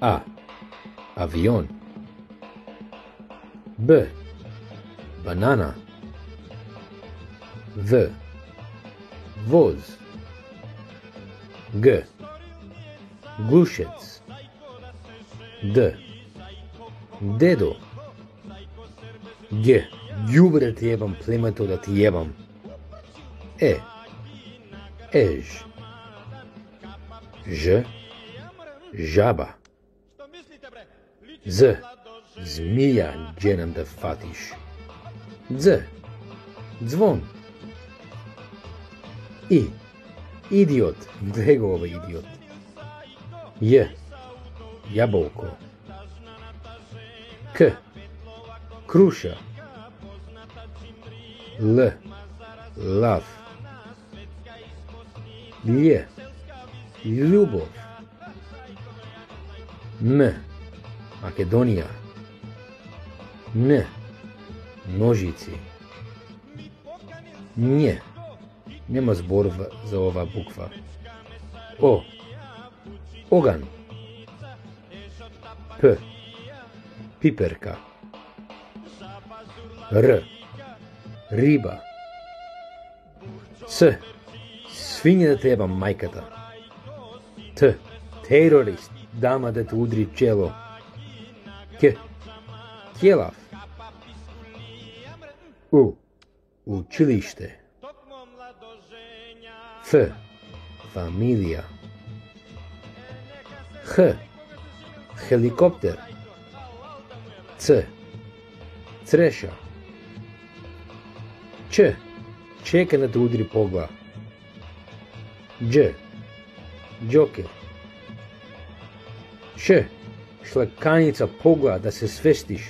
А. Авион. Б. Банана. В. Воз. Г. Глушец. Д. Дедо. Г. Ѓубре ти јебам, племето да ти јебам. Е. Еж. Ж. Жаба. З. Змија џенам да фатиш. Дз. Звон. И. Идиот. Гледа го ова идиот. Ј. Јаболко. К. Круша. Л. Лав. Не, М. Македонија. Н. Ножици. Не, Нема збор за ова буква. О. Оган. П. Пиперка. Р. Риба. С. Свиње да треба мајката. Т. terorist, dama da te udri čelo. K. Kjelav. U. Učilište. F. Familija. H. Helikopter. C. Creša. Č. Čeka na te udri pogla. Đ. Joker. Č, šlakanica pogla da se svestiš,